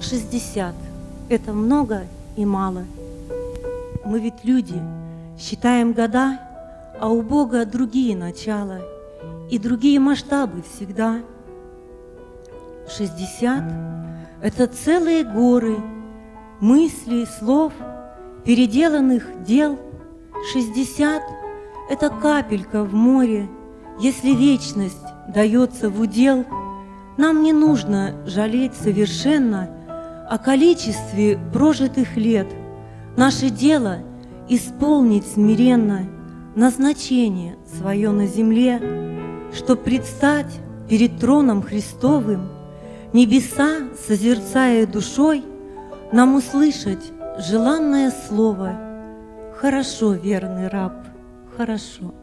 60 – это много и мало. Мы ведь люди, считаем года, а у Бога другие начала и другие масштабы всегда. 60 – это целые горы мыслей, слов, переделанных дел. 60 – это капелька в море, если вечность дается в удел – нам не нужно жалеть совершенно о количестве прожитых лет. Наше дело – исполнить смиренно назначение свое на земле, чтоб предстать перед троном Христовым, небеса, созерцая душой, нам услышать желанное слово «Хорошо, верный раб, хорошо».